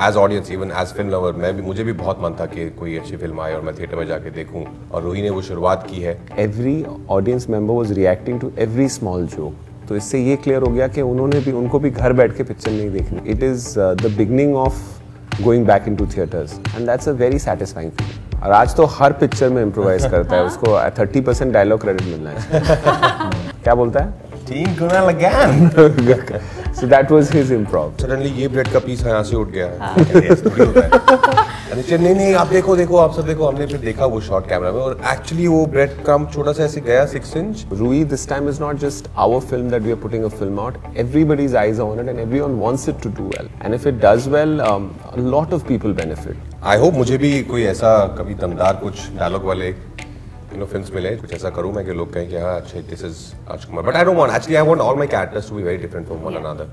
As audience even as film lover मैं भी मुझे भी बहुत मन था कि कोई अच्छी फ़िल्म आए और मैं थिएटर में जाके देखूँ। और रूही ने वो शुरुआत की है। Every audience member was reacting to every small joke. तो इससे ये क्लियर हो गया कि उन्होंने भी उनको भी घर बैठ के पिक्चर नहीं देखनी। It is the beginning of going back in to theatres and that's a very satisfying feeling और आज तो हर पिक्चर में इम्प्रोवाइज करता है उसको थर्टी परसेंट डायलॉग क्रेडिट मिलना है। क्या बोलता है? तीन गुना लगान। So that was his improv suddenly ये ब्रेड का पीस यहाँ से उठ गया है है। नहीं नहीं आप देखो देखो आप सब देखो हमने फिर देखा वो शॉर्ट कैमरा में और एक्चुअली वो ब्रेड का छोटा सा ऐसे गया six inch Rui, this time is not just our film that we are putting a film out. Everybody's eyes are on it, and everyone wants it to do well. And if it does well, um, a lot of people benefit. I hope मुझे भी कोई ऐसा कभी दमदार कुछ dialogue वाले you know films मिले कुछ ऐसा करूँ मैं कि लोग कहें कि हाँ अच्छा this is Rajkumar. But I don't want actually I want all my characters to be very different from one another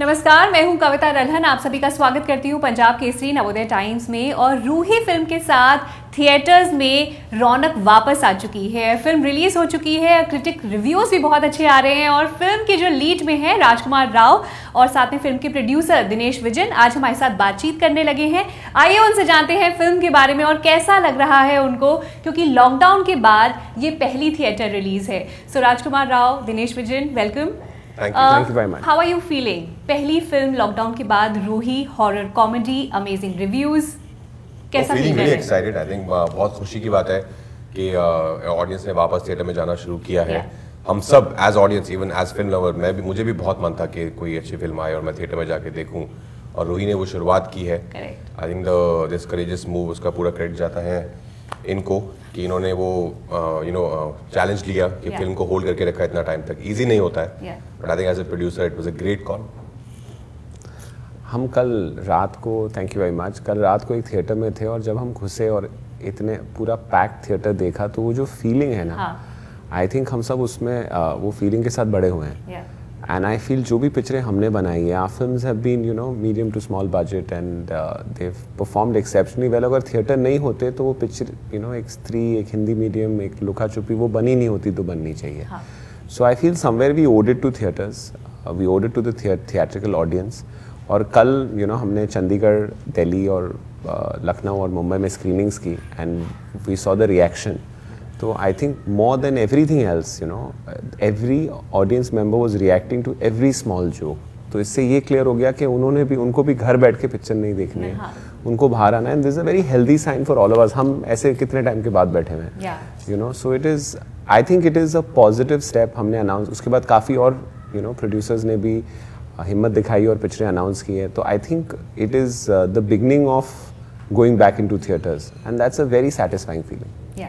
नमस्कार, मैं हूँ कविता रल्हन। आप सभी का स्वागत करती हूँ पंजाब केसरी नवोदय टाइम्स में और रूही फ़िल्म के साथ थिएटर्स में रौनक वापस आ चुकी है। फ़िल्म रिलीज़ हो चुकी है, क्रिटिक रिव्यूज़ भी बहुत अच्छे आ रहे हैं और फ़िल्म के जो लीड में है राजकुमार राव और साथ में फ़िल्म के प्रोड्यूसर दिनेश विजन आज हमारे साथ बातचीत करने लगे हैं। आइए उनसे जानते हैं फ़िल्म के बारे में और कैसा लग रहा है उनको, क्योंकि लॉकडाउन के बाद ये पहली थिएटर रिलीज़ है। So Rajkumar Rao, Dinesh Vijan, welcome. Thank you Thank you very much. How are you feeling पहली फ़िल्म लॉकडाउन के बाद Roohi horror comedy amazing reviews कैसा फीलिंग फील रियली है? एक्साइटेड आई थिंक बहुत खुशी की बात है कि ऑडियंस ने वापस थिएटर में जाना शुरू किया है। Yeah. हम सब as audience even as film lover मैं भी मुझे भी बहुत मन था कि कोई अच्छी फ़िल्म आए और मैं थिएटर में जाके देखूँ। और रूही ने वो शुरुआत की है। I think this courageous move उसका पूरा क्रेडिट जाता है। इनको कि इन्होंने वो यू नो चैलेंज लिया कि Yeah. फ़िल्म को होल्ड करके रखा इतना टाइम तक इजी नहीं होता है but I think as a producer it was a great call हम कल रात को थैंक यू वेरी मच कल रात को एक थिएटर में थे और जब हम घुसे और इतने पूरा पैक थिएटर देखा तो वो जो फीलिंग है ना हाँ। आई थिंक हम सब उसमें वो फीलिंग के साथ बड़े हुए हैं Yeah. एंड आई फील जो भी पिक्चरें हमने बनाई है our film have been you know medium to small budget and they performed exceptionally well अगर थिएटर नहीं होते तो वो पिक्चर यू नो एक स्त्री एक हिंदी मीडियम एक लुका छुपी वो बनी नहीं होती तो बननी चाहिए। So I feel somewhere we owed to theatres we owed to the theatrical audience और कल यू नो हमने चंडीगढ़ दिल्ली और uh, लखनऊ और मुंबई में स्क्रीनिंग्स की and we saw the reaction तो I think more than everything else you know every audience member was reacting to every small joke तो इससे ये क्लियर हो गया कि उन्होंने भी उनको भी घर बैठ के पिक्चर नहीं देखनी है। हाँ। उनको बाहर आना है। And this a very healthy sign for all of us हम ऐसे कितने टाइम के बाद बैठे हुए हैं। You know so it is I think it is a positive step हमने अनाउंस उसके बाद काफ़ी और यू नो प्रोड्यूसर्स ने भी हिम्मत दिखाई और पिक्चरें अनाउंस की है। तो I think it is the beginning of going back in to theatres and that's a very satisfying feeling या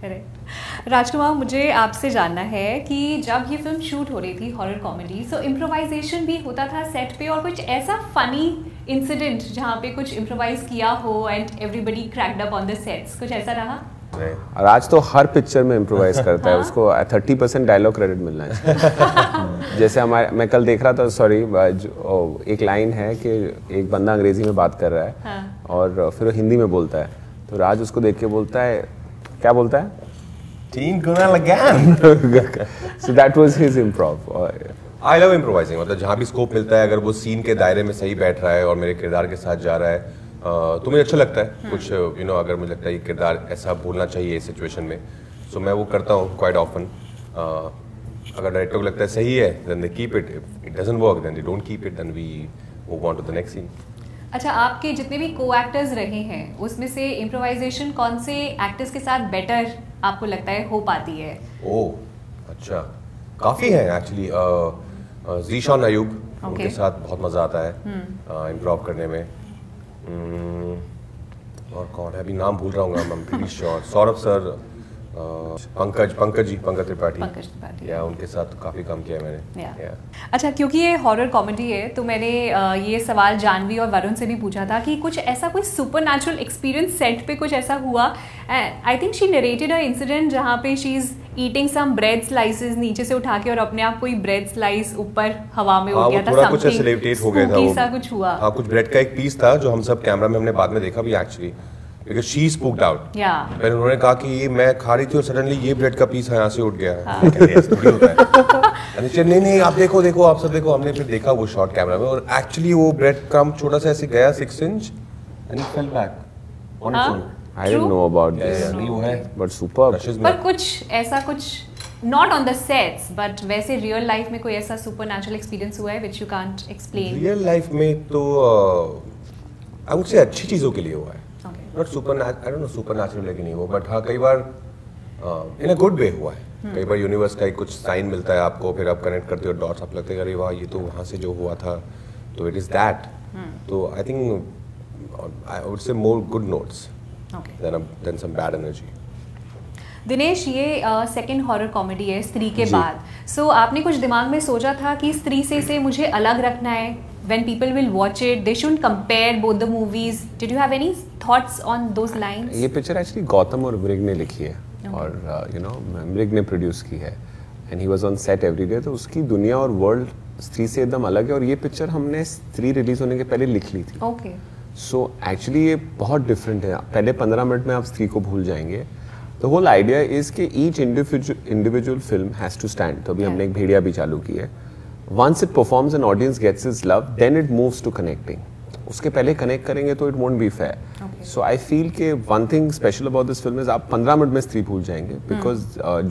करेक्ट राजकुमार मुझे आपसे जानना है कि जब ये फ़िल्म शूट हो रही थी हॉरर कॉमेडी सो इम्प्रोवाइजेशन भी होता था सेट पे और कुछ ऐसा फनी इंसिडेंट जहाँ पे कुछ इम्प्रोवाइज किया हो and everybody cracked up on the sets कुछ ऐसा रहा? और आज तो हर पिक्चर में इम्प्रोवाइज करता है उसको थर्टी परसेंट डायलॉग क्रेडिट मिलना है। जैसे हमारे मैं कल देख रहा था सॉरी एक लाइन है कि एक बंदा अंग्रेज़ी में बात कर रहा है हाँ। और फिर वो हिंदी में बोलता है। तो राज उसको देख के बोलता है क्या बोलता है? तीन गुना लगान। So that was his improv I love improvising मतलब जहाँ भी स्कोप मिलता है अगर वो सीन के दायरे में सही बैठ रहा है और मेरे किरदार के साथ जा रहा है तो मुझे अच्छा लगता है। कुछ यू नो अगर मुझे लगता है ये किरदार ऐसा बोलना चाहिए इस सिचुएशन में सो मैं वो करता हूँ क्वाइट ऑफन अगर डायरेक्टर को लगता है सही है then they keep it it doesn't work then they don't keep it then we move on to the next scene अच्छा आपके जितने भी को एक्टर्स रहे हैं उसमें से इम्प्रोवाइजेशन कौन से एक्टर्स के साथ बेटर आपको लगता है हो पाती है? ओह अच्छा। काफ़ी है एक्चुअली जीशान अयूब Okay. उनके साथ बहुत मज़ा आता है इम्प्रोव करने में। हम्म, और कौन है? अभी नाम भूल रहा हूँ सौरभ सर पंकज पंकज जी पंकज त्रिपाठी। पंकज त्रिपाठी। या उनके साथ काफ़ी काम किया मैंने. अच्छा क्योंकि ये हॉरर कॉमेडी है तो मैंने ये सवाल जानवी और वरुण से भी पूछा था कि कुछ ऐसा कोई सुपर नेचुरल एक्सपीरियंस सेट पे कुछ ऐसा हुआ? I think she narrated a incident जहाँ पे she is eating some bread slices नीचे से उठा के और अपने आप कोई ब्रेड स्लाइस ऊपर हवा में हाँ उड़ गया था कुछ हो गया था वो। कुछ हुआ। हाँ कुछ ब्रेड का एक पीस था जो हम सब कैमरा में हमने बाद में देखा भी actually because she spooked out Yeah. उन्होंने कहा कि ये मैं खा रही थी और सडनली ये ब्रेड का पीस यहाँ से उठ गया है है नहीं नहीं आप देखो देखो आप सब देखो हमने फिर देखा वो शॉर्ट कैमरा में और एक्चुअली वो ब्रेड क्रम छोटा सा ऐसे गया six inch and fell back on? It's I didn't know about this. नहीं वो है But superb. पर कुछ ऐसा कुछ not on the sets but वैसे रियल लाइफ में कोई ऐसा सुपर एक्सपीरियंस हुआ है which you can't explain real life में तो आई वुड से अच्छी चीज़ों के लिए हुआ है. Not super I don't know supernatural लेकिन नहीं वो बट हाँ कई बार इन अ गुड वे हुआ है। कई बार यूनिवर्स का एक कुछ साइन मिलता है आपको फिर आप कनेक्ट करते हो डॉट्स आप लगते हैं अरे वाह ये तो वहाँ से जो हुआ था तो इट इज़ दैट तो आई think I would say more good notes then than some bad energy Dinesh ये सेकंड हॉरर कॉमेडी है स्त्री के बाद। सो so, आपने कुछ दिमाग में सोचा था कि स्त्री से इसे मुझे अलग रखना है? When people will watch it they shouldn't compare both the movies. Did you have any thoughts on those lines? ये पिक्चर एक्चुअली गौतम और मृग ने लिखी है। और यू नो मृग ने प्रोड्यूस की है। And he was on set every day उसकी दुनिया और वर्ल्ड स्त्री से एकदम अलग है। और ये पिक्चर हमने स्त्री रिलीज़ होने के पहले लिख ली थी। Okay. सो एक्चुअली ये बहुत डिफरेंट है। पहले पंद्रह मिनट में आप स्त्री को भूल जाएँगे। द होल आइडिया इज़ कि each individual film has to stand तो अभी yeah. हमने एक भेड़िया भी चालू की है। Once it performs an audience gets is love then it moves to connecting उसके पहले कनेक्ट करेंगे तो it won't be fair so I feel के one thing special about this film is आप पंद्रह मिनट में स्त्री भूल जाएँगे बिकॉज़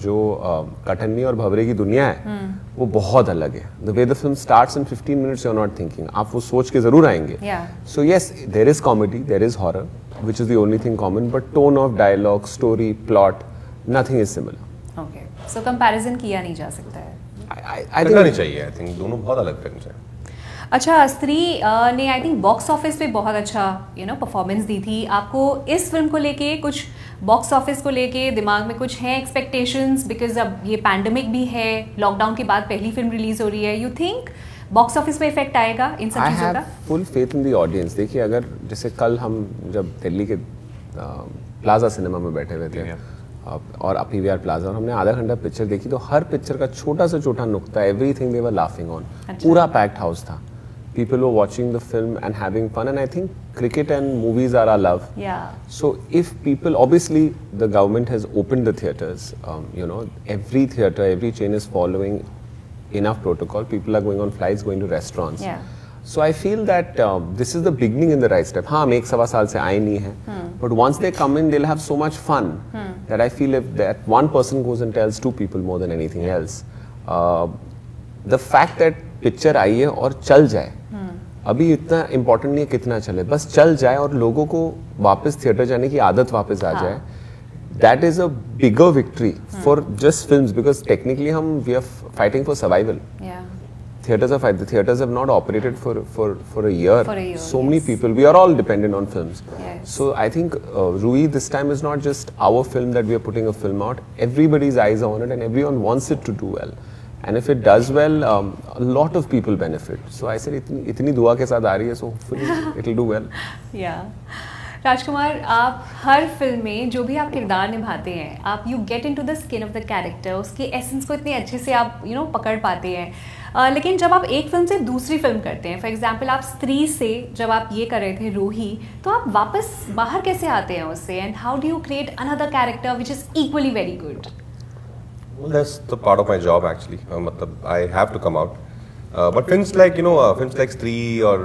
जो uh, कठन्नी और भवरे की दुनिया है वो बहुत अलग है. The way the film starts in 15 minutes you are not thinking आप वो सोच के ज़रूर आएँगे. So So there is comedy there is is which is is the only thing common. But tone of dialogue, story, plot, nothing is similar. okay. So comparison किया नहीं जा सकता है. करना नहीं चाहिए आई थिंक दोनों बहुत अलग फ़िल्म हैं। अच्छा स्त्री ने आई थिंक बॉक्स ऑफ़िस पे बहुत अच्छा यू नो परफॉर्मेंस दी थी। आपको इस फ़िल्म को लेके कुछ बॉक्स ऑफ़िस को लेके दिमाग में कुछ है एक्सपेक्टेशंस बिकॉज़ अब ये पैंडमिक भी है लॉकडाउन के बाद पहली फ़िल्म रिलीज़ हो रही है। यू थिंक बॉक्स ऑफ़िस पे इफ़ेक्ट आएगा इन सब चीज़ों का? full faith in the audience. देखिए अगर जैसे कल हम जब दिल्ली के प्लाजा सिनेमा में बैठे हुए थे अ, और अपी वी आर प्लाजा और हमने आधा घंटा पिक्चर देखी तो हर पिक्चर का छोटा सा छोटा नुकता everything they were laughing on पूरा पैक्ड हाउस था। पीपल वो watching the film and having fun and I think cricket and movies are our love so if people obviously the government has open the theatres you know every theatre every chain is following enough protocol people are going on flight going to restaurants so I feel that this is the beginning in the right step हाँ हम एक सवा साल से आए नहीं है but once they come in they'll have so much fun that I feel if that one person goes and tells to people more than anything else the fact that picture आई है और चल जाए hmm. अभी इतना important नहीं है कितना चले बस चल जाए और लोगों को वापस थिएटर जाने की आदत वापस आ हाँ. जाए that is a bigger victory for just film because technically हम we are fighting for survival theaters are fight. The theaters have not operated for for for a year. For a year, so many yes. people. We are all dependent on films. Yes. So I think uh, Rui this time is not just our film that we are putting a film out. Everybody's eyes are on it, and everyone wants it to do well. And if it does well, um, a lot of people benefit. So I said, इतनी इतनी दुआ के साथ आ रही है, so hopefully it'll do well. या राजकुमार आप हर फिल्म में जो भी आप किरदार निभाते हैं आप you get into the skin of the character उसके एसेंस को इतने अच्छे से आप यू you नो know, पकड़ पाते हैं अ, लेकिन जब आप एक फ़िल्म से दूसरी फ़िल्म करते हैं फॉर एग्ज़ाम्पल आप स्त्री से जब आप ये कर रहे थे रूही तो आप वापस बाहर कैसे आते हैं उससे and how do you create another character which is equally very good Well, that's the part of my job actually. Uh, matlab, I have to come out. Uh, but films like you know, uh, films like Stree or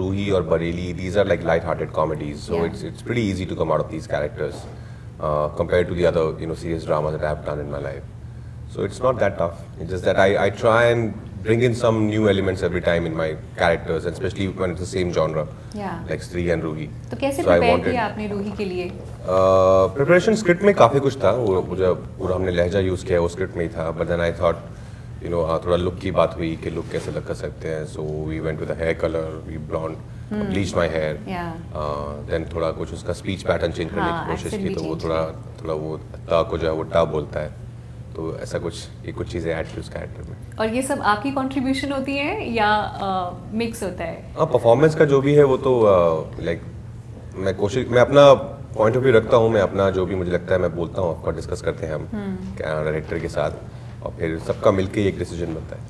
Ruhi or Bareli, these are like light-hearted comedies. So Yeah. it's it's pretty easy to come out of these characters uh, compared to the other you know serious dramas that I've done in my life. So it's not that tough. It's just that I, I try and bring in some new elements every time in my characters, and especially when it's the same genre, Yeah. like Stree and Ruhi. तो कैसे So I किया आपने रूही के लिए? Preparation script में काफ़ी कुछ था वो मुझे पूरा हमने लहजा यूज़ किया वो स्क्रिप्ट में ही था but then I thought you know थोड़ा लुक की बात हुई कि लुक कैसे लग सकते हैं so we went with hair colour we blonde bleach my hair then थोड़ा कुछ उसका स्पीच पैटर्न चेंज करने हाँ, की कोशिश की तो वो थोड़ा थोड़ा वो ता को जो है वो टा बोलता है। तो ऐसा कुछ ये कुछ चीज़ें ऐड की उस कैरेक्टर में। और ये सब आपकी कंट्रीब्यूशन होती है या मिक्स होता है? हाँ परफॉर्मेंस का जो भी है वो तो लाइक मैं कोशिश मैं अपना पॉइंट ऑफ़ व्यू रखता हूँ मैं अपना जो भी मुझे लगता है मैं बोलता हूँ आपका डिस्कस करते हैं हम डायरेक्टर के साथ और फिर सबका मिलके एक डिसीज़न बनता है।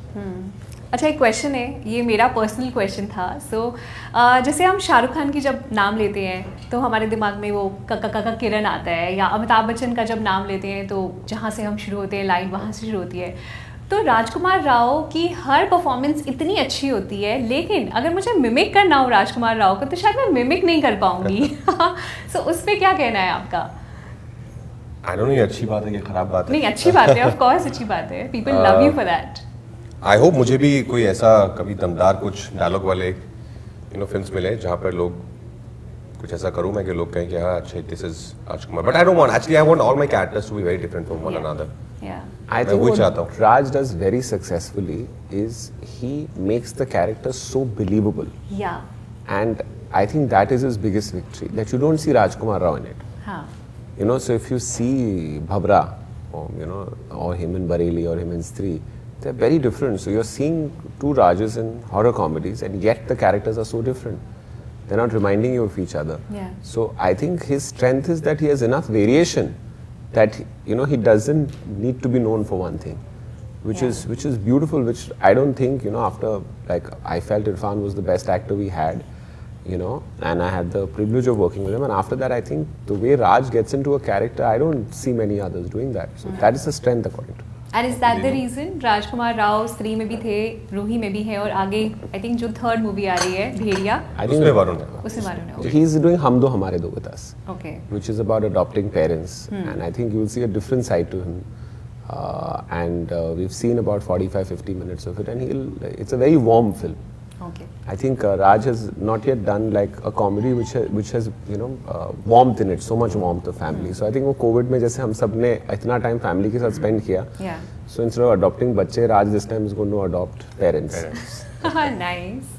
अच्छा एक क्वेश्चन है ये मेरा पर्सनल क्वेश्चन था। सो so, जैसे हम शाहरुख खान की जब नाम लेते हैं तो हमारे दिमाग में वो कका कका किरण आता है या अमिताभ बच्चन का जब नाम लेते हैं तो जहाँ से हम शुरू होते हैं लाइन वहाँ से शुरू होती है। तो राजकुमार राव की हर परफॉर्मेंस इतनी अच्छी होती है लेकिन अगर मुझे मिमिक करना हो राजकुमार राव को तो शायद मैं मिमिक नहीं कर पाऊँगी। सो so, उस पर क्या कहना है आपका? आई डोंट नो ये अच्छी बात है कि खराब बात है। नहीं अच्छी बात है ऑफ़ कोर्स अच्छी बात है। People love you for that I hope मुझे भी कोई ऐसा कभी दमदार कुछ डायलॉग वाले यू नो फिल्म्स मिले जहाँ पर लोग कुछ ऐसा करूँ मैं कि लोग कहें कि हाँ अच्छा this is Rajkumar but I don't want actually I want all my characters to be very different from one another I think what चाहता हूँ Raj does very successfully is he makes the character so believable. या And I think that is his biggest victory, that you don't see Rajkumar Rao in it. हाँ You know, so if you see Bhabra, or, you know, or him in Bareilly or him in Stree, they're very different. So you're seeing two Rajas in horror comedies, and yet the characters are so different. They're not reminding you of each other. Yeah. So I think his strength is that he has enough variation that you know he doesn't need to be known for one thing, which Yeah. is which is beautiful. Which I don't think you know after like I felt Irfan was the best actor we had, you know, and I had the privilege of working with him. And after that, I think the way Raj gets into a character, I don't see many others doing that. So mm-hmm. that is the strength according to me. And is that the reason Rajkumar Rao Stree में भी थे रूही में भी है और आगे I think जो third movie आ रही है भेड़िया उसमें वरुण है उसमें मालूम है he's doing हम दो हमारे दो with us. Okay which is about adopting parents. And I think you will see a different side to him. Uh, and uh, we've seen about 45 50 minutes of it, and he'll, it's a very warm film. Okay I think uh, Raj has not yet done like a comedy which has, which has you know uh, warmth in it, so much warmth of family. So I think वो COVID में जैसे हम सबने इतना time family के साथ spend किया या so instead of adopting बच्चे Raj this time is going to adopt parents. Nice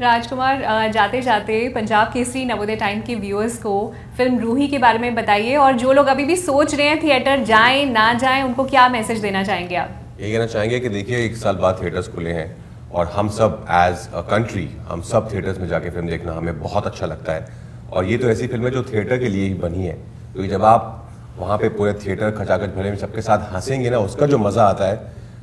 Rajkumar जाते जाते पंजाब केसरी नवोदय टाइम के व्यूअर्स को फ़िल्म रूही के बारे में बताइए और जो लोग अभी भी सोच रहे हैं थिएटर जाएँ ना जाएँ उनको क्या मैसेज देना चाहेंगे आप ये कहना चाहेंगे कि देखिए एक साल बाद थिएटर्स खुले हैं और हम सब एज अ कंट्री हम सब थिएटर्स में जाके फ़िल्म देखना हमें बहुत अच्छा लगता है। और ये तो ऐसी फ़िल्म है जो थिएटर के लिए ही बनी है। क्योंकि तो जब आप वहाँ पे पूरे थिएटर खचाखच भरे में सबके साथ हंसेंगे ना, उसका जो मज़ा आता है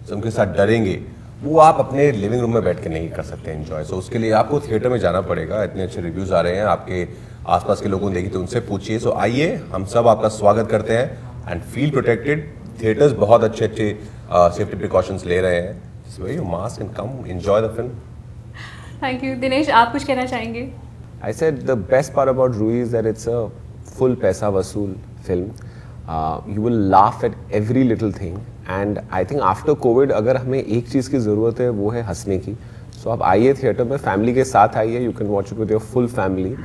तो उनके साथ डरेंगे, वो आप अपने लिविंग रूम में बैठ के नहीं कर सकते एंजॉय सो उसके लिए आपको थिएटर में जाना पड़ेगा। इतने अच्छे रिव्यूज़ आ रहे हैं। आपके आसपास के लोगों ने देखी तो उनसे पूछिए। सो आइए, हम सब आपका स्वागत करते हैं। एंड फील प्रोटेक्टेड थिएटर्स बहुत अच्छे अच्छे सेफ्टी प्रिकॉशंस ले रहे हैं। Just wear your mask and come enjoy the film. Thank you Dinesh आप कुछ कहना चाहेंगे I said the best part about Rui is that it's a full paisa vasool film. Uh, you will laugh at every little thing. And I think after COVID अगर हमें एक चीज़ की ज़रूरत है वो है हंसने की सो आप आइए थिएटर में फैमिली के साथ आइए you can watch it with your full family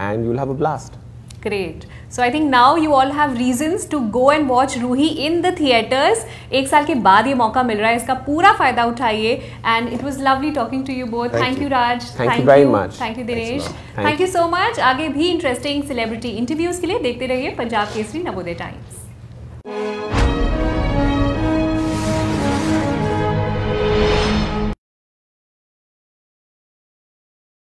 and you have a blast great so I think now you all have reasons to go and watch Roohi in the theatres एक साल के बाद ये मौका मिल रहा है इसका पूरा फ़ायदा उठाइए and it was lovely talking to you both thank you you. Raj thank you thank you Dinesh thank you so much आगे भी इंटरेस्टिंग सेलिब्रिटी इंटरव्यूज़ के लिए देखते रहिए पंजाब केसरी नवोदय टाइम्स